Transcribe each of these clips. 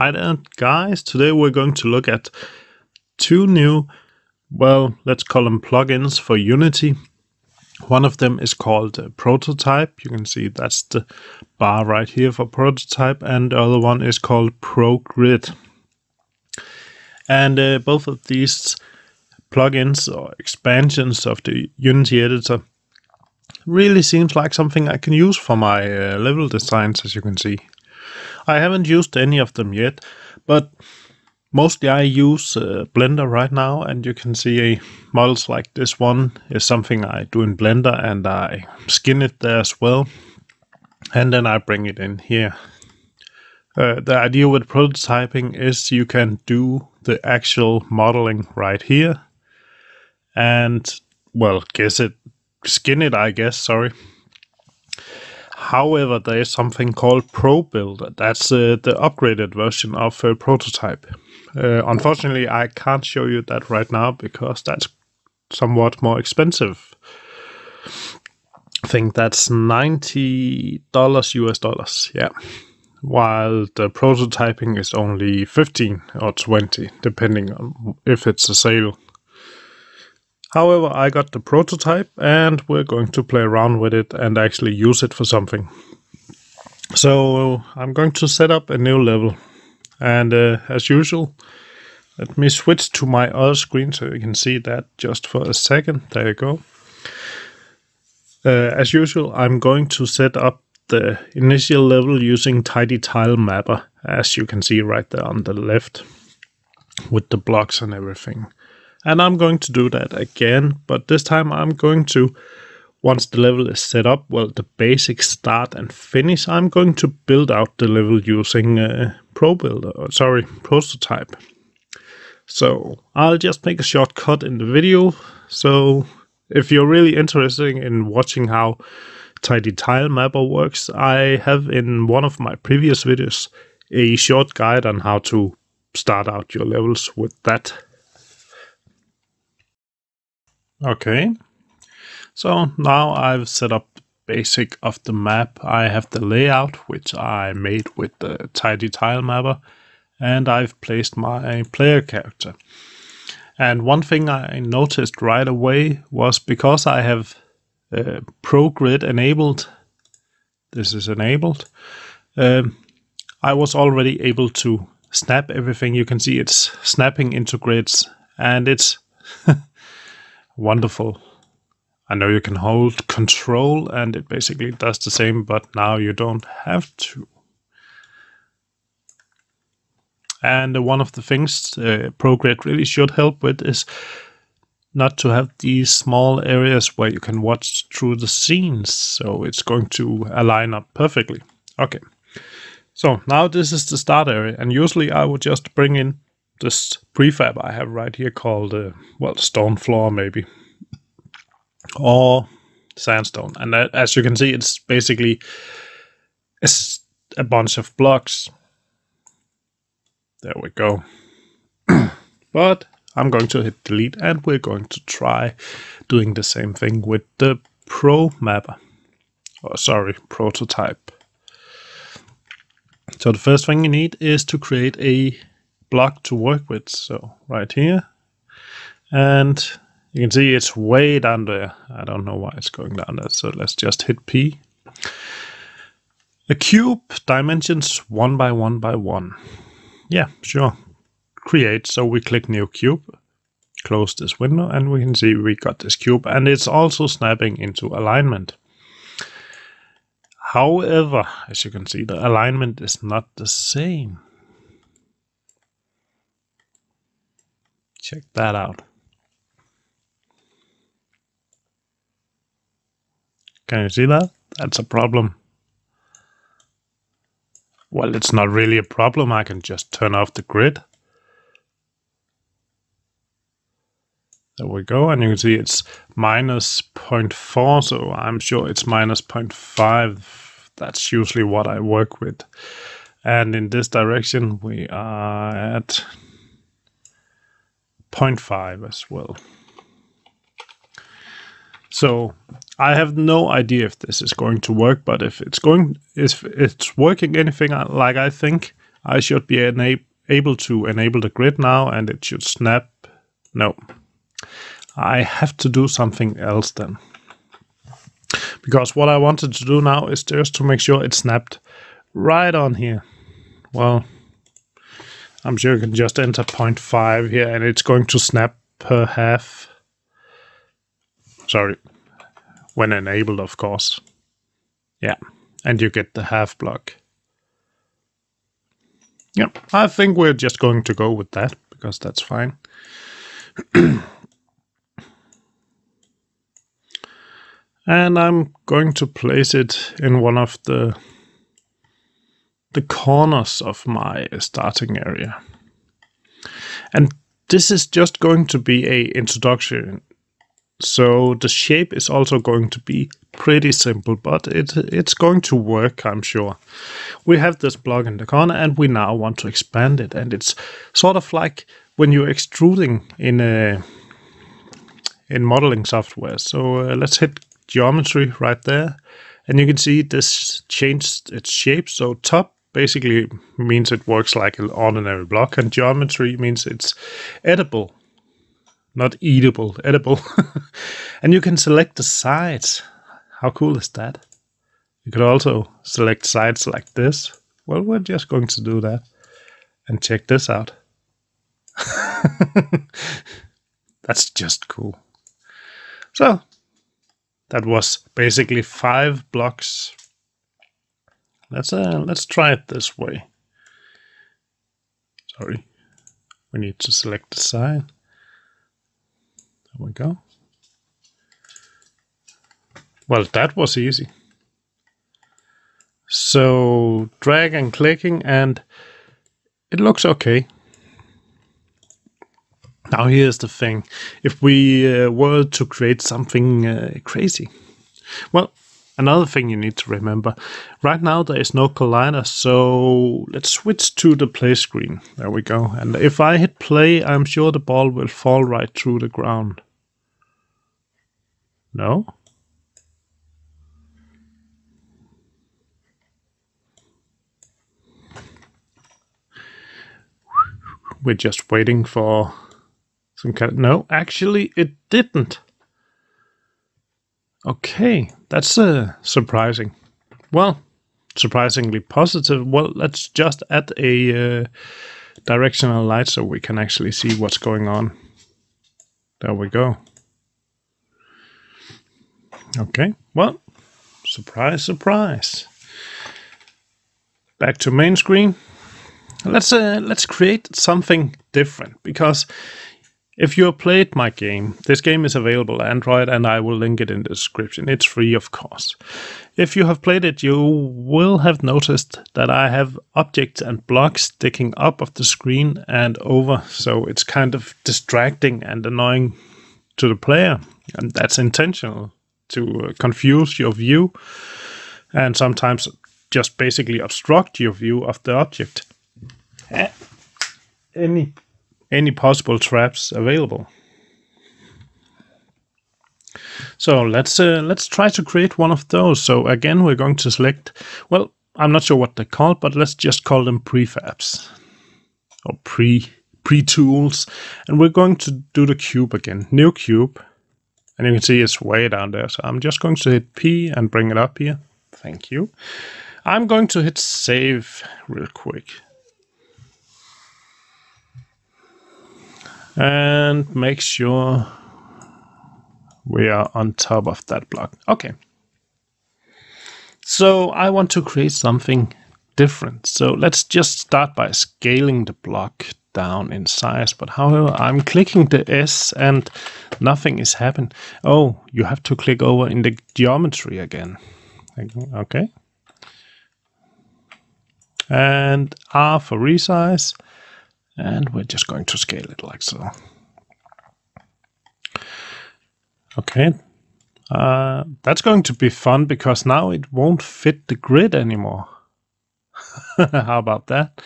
Hi there, guys. Today we're going to look at two new, well, let's call them plugins for Unity. One of them is called uh, Prototype. You can see that's the bar right here for Prototype, and the other one is called ProGrid. And uh, both of these plugins or expansions of the Unity editor really seems like something I can use for my uh, level designs, as you can see. I haven't used any of them yet, but mostly I use uh, Blender right now, and you can see models like this one is something I do in Blender, and I skin it there as well, and then I bring it in here. Uh, the idea with prototyping is you can do the actual modeling right here, and well, guess it, skin it, I guess. Sorry, However, there is something called Pro Builder. That's uh, the upgraded version of uh, Prototype. Uh, unfortunately, I can't show you that right now because that's somewhat more expensive. I think that's ninety dollars US dollars. Yeah, while the prototyping is only fifteen or twenty, depending on if it's a sale. However, I got the prototype and we're going to play around with it and actually use it for something. So I'm going to set up a new level. And uh, as usual, let me switch to my other screen so you can see that just for a second. There you go. Uh, as usual, I'm going to set up the initial level using Tidy Tile Mapper, as you can see right there on the left, with the blocks and everything. And I'm going to do that again, but this time I'm going to, once the level is set up, well, the basic start and finish, I'm going to build out the level using uh, Pro Builder, uh, sorry, Prototype. So I'll just make a shortcut in the video. So if you're really interested in watching how Tidy Tile Mapper works, I have in one of my previous videos a short guide on how to start out your levels with that Okay. So now I've set up basic of the map. I have the layout, which I made with the Tidy Tile Mapper, and I've placed my player character. And one thing I noticed right away was because I have uh, ProGrid enabled, this is enabled, um, I was already able to snap everything. You can see it's snapping into grids and it's wonderful. I know you can hold control and it basically does the same, but now you don't have to. And one of the things uh, really should help with is not to have these small areas where you can watch through the scenes. So it's going to align up perfectly. Okay. So now this is the start area. And usually I would just bring in this prefab I have right here called, uh, well, stone floor maybe, or sandstone. And that, as you can see, it's basically it's a bunch of blocks. There we go. but I'm going to hit delete and we're going to try doing the same thing with the Pro Mapper. Oh, sorry, prototype. So the first thing you need is to create a block to work with. So right here. And you can see it's way down there. I don't know why it's going down there. So let's just hit P. A cube dimensions one by one by one. Yeah, sure. Create. So we click new cube, close this window, and we can see we got this cube. And it's also snapping into alignment. However, as you can see, the alignment is not the same. Check that out. Can you see that? That's a problem. Well, it's not really a problem. I can just turn off the grid. There we go. And you can see it's minus 0.4. So I'm sure it's minus 0.5. That's usually what I work with. And in this direction, we are at 0.5 as well. So I have no idea if this is going to work, but if it's going, if it's working anything uh, like I think, I should be able to enable the grid now and it should snap. No, I have to do something else then. Because what I wanted to do now is just to make sure it snapped right on here. Well, I'm sure you can just enter 0.5 here and it's going to snap per half. Sorry, when enabled, of course. Yeah, and you get the half block. Yeah, I think we're just going to go with that because that's fine. and I'm going to place it in one of the the corners of my starting area. And this is just going to be a introduction. So the shape is also going to be pretty simple, but it it's going to work, I'm sure. We have this block in the corner and we now want to expand it. And it's sort of like when you're extruding in a in modeling software. So uh, let's hit geometry right there. And you can see this changed its shape. So top basically means it works like an ordinary block, and geometry means it's edible, not eatable, edible. and you can select the sides. How cool is that? You could also select sides like this. Well, we're just going to do that and check this out. That's just cool. So, that was basically five blocks Let's uh, let's try it this way. Sorry, we need to select the sign. There we go. Well, that was easy. So drag and clicking and it looks okay. Now here's the thing. If we uh, were to create something uh, crazy, well, Another thing you need to remember, right now there is no collider, so let's switch to the play screen. There we go. And if I hit play, I'm sure the ball will fall right through the ground. No? We're just waiting for some kind of... No, actually it didn't. Okay, that's uh, surprising. Well, surprisingly positive. Well, let's just add a uh, directional light so we can actually see what's going on. There we go. Okay, well, surprise, surprise. Back to main screen. Let's uh, let's create something different because if you have played my game, this game is available Android and I will link it in the description. It's free, of course. If you have played it, you will have noticed that I have objects and blocks sticking up of the screen and over, so it's kind of distracting and annoying to the player, and that's intentional to uh, confuse your view and sometimes just basically obstruct your view of the object. Any any possible traps available. So let's uh, let's try to create one of those. So again, we're going to select. Well, I'm not sure what they're called, but let's just call them prefabs or pre pre tools. And we're going to do the cube again. New cube, and you can see it's way down there. So I'm just going to hit P and bring it up here. Thank you. I'm going to hit save real quick. And make sure we are on top of that block. Okay. So I want to create something different. So let's just start by scaling the block down in size. But however, I'm clicking the S and nothing is happening. Oh, you have to click over in the geometry again. Okay. And R for resize. And we're just going to scale it like so. Okay. Uh, that's going to be fun because now it won't fit the grid anymore. How about that?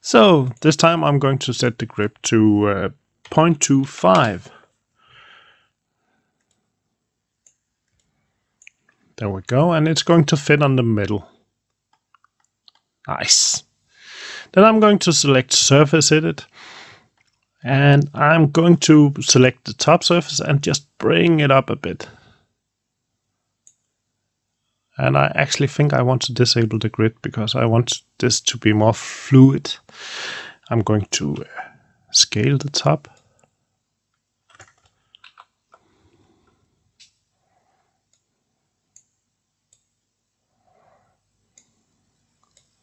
So this time I'm going to set the grip to uh, 0.25. There we go, and it's going to fit on the middle. Nice. Then I'm going to select surface edit and I'm going to select the top surface and just bring it up a bit. And I actually think I want to disable the grid because I want this to be more fluid. I'm going to scale the top.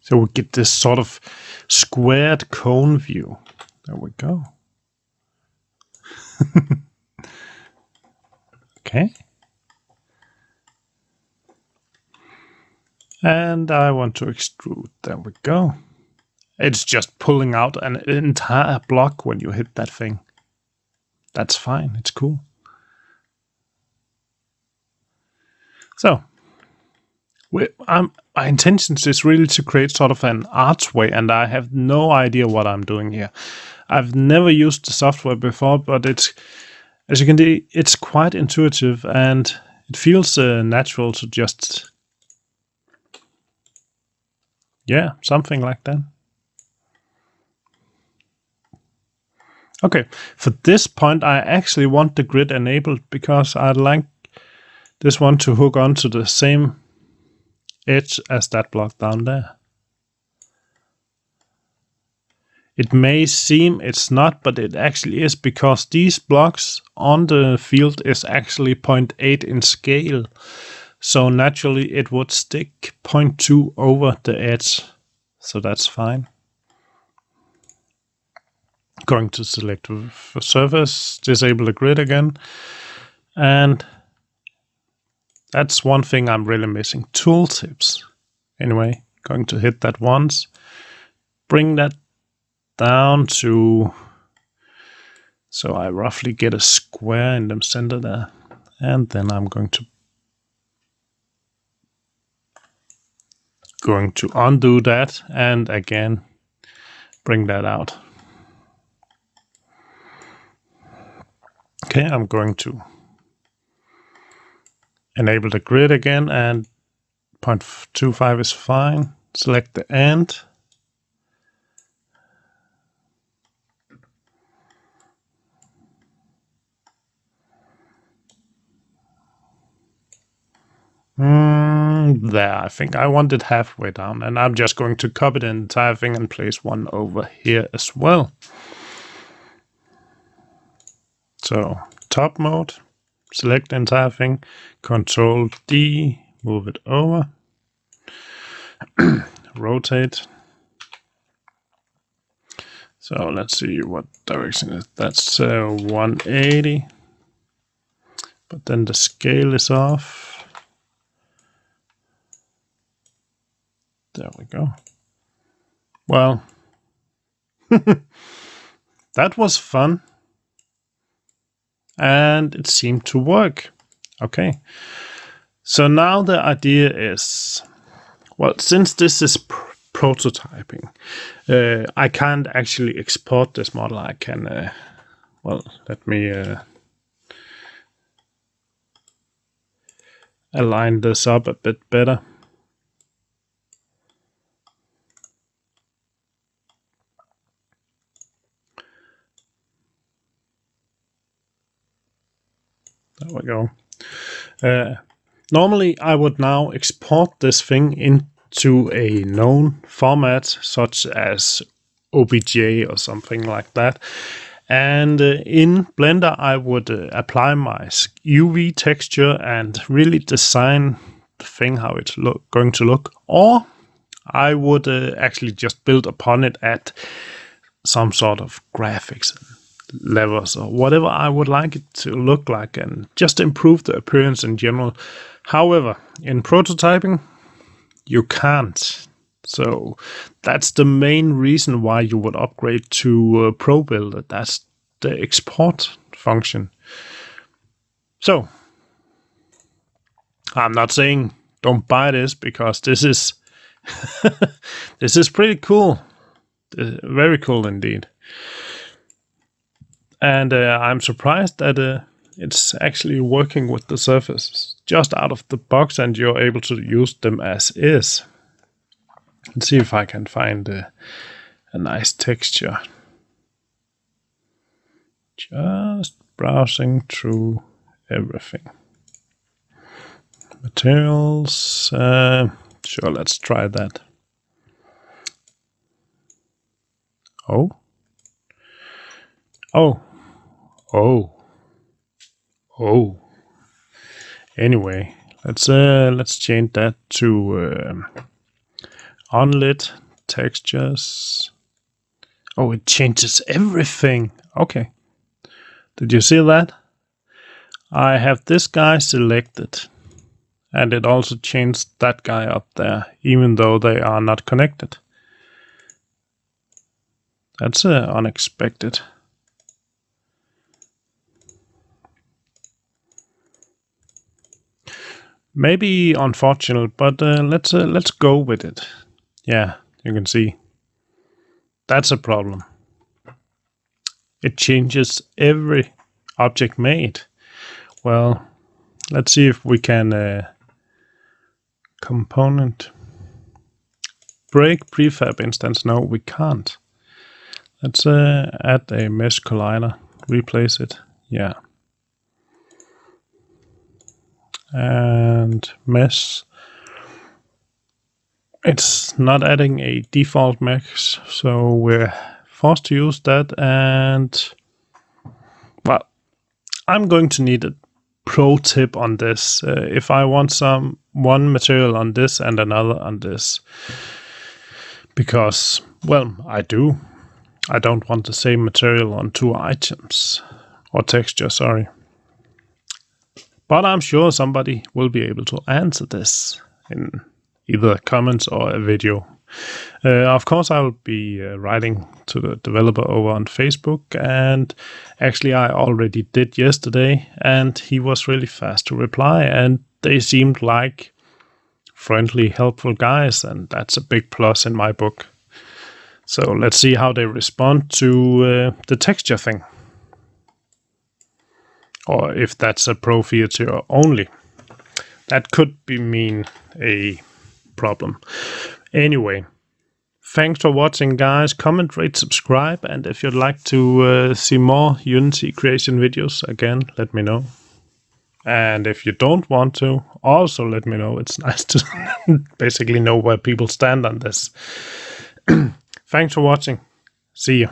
So we get this sort of squared cone view. There we go. okay. And I want to extrude. There we go. It's just pulling out an entire block when you hit that thing. That's fine. It's cool. So, my intention is really to create sort of an archway, and I have no idea what I'm doing here. I've never used the software before, but it's, as you can see, it's quite intuitive, and it feels uh, natural to just yeah, something like that. Okay, for this point, I actually want the grid enabled because I'd like this one to hook onto the same edge as that block down there. It may seem it's not, but it actually is because these blocks on the field is actually 0.8 in scale. So naturally it would stick 0.2 over the edge. So that's fine. Going to select surface, disable the grid again. And that's one thing I'm really missing. Tooltips. Anyway, going to hit that once. Bring that down to so I roughly get a square in the center there. And then I'm going to going to undo that and again bring that out. Okay, I'm going to enable the grid again and 0.25 is fine. Select the end Mm, there, I think I want it halfway down, and I'm just going to copy the entire thing and place one over here as well. So, top mode, select the entire thing, Control D, move it over, rotate. So let's see what direction is. That's uh, 180, but then the scale is off. There we go. Well, that was fun. And it seemed to work. Okay. So now the idea is, well, since this is pr prototyping, uh, I can't actually export this model. I can, uh, well, let me uh, align this up a bit better. There we go. Uh, normally, I would now export this thing into a known format, such as OBJ or something like that. And uh, in Blender, I would uh, apply my UV texture and really design the thing how it's going to look. Or I would uh, actually just build upon it at some sort of graphics levels or whatever I would like it to look like and just improve the appearance in general. However, in prototyping, you can't. So that's the main reason why you would upgrade to uh, Pro Builder. That's the export function. So I'm not saying don't buy this because this is this is pretty cool. Uh, very cool indeed and uh, I'm surprised that uh, it's actually working with the surfaces just out of the box and you're able to use them as is. Let's see if I can find uh, a nice texture. Just browsing through everything. Materials, uh, sure, let's try that. Oh. Oh. Oh. Oh. Anyway, let's uh let's change that to uh, unlit textures. Oh, it changes everything. Okay. Did you see that? I have this guy selected and it also changed that guy up there even though they are not connected. That's uh, unexpected. Maybe unfortunate, but uh, let's uh, let's go with it. Yeah, you can see. That's a problem. It changes every object made. Well, let's see if we can uh, component break prefab instance. No, we can't. Let's uh, add a mesh collider, replace it. Yeah. And mesh. It's not adding a default mesh, so we're forced to use that. And well, I'm going to need a pro tip on this. Uh, if I want some one material on this and another on this, because well, I do I don't want the same material on two items or texture, sorry. But I'm sure somebody will be able to answer this in either comments or a video. Uh, of course, I will be uh, writing to the developer over on Facebook, and actually, I already did yesterday, and he was really fast to reply, and they seemed like friendly, helpful guys, and that's a big plus in my book. So let's see how they respond to uh, the texture thing. Or if that's a pro feature only. That could be mean a problem. Anyway, thanks for watching guys. Comment, rate, subscribe. And if you'd like to uh, see more Unity creation videos, again, let me know. And if you don't want to, also let me know. It's nice to basically know where people stand on this. Thanks for watching. See you.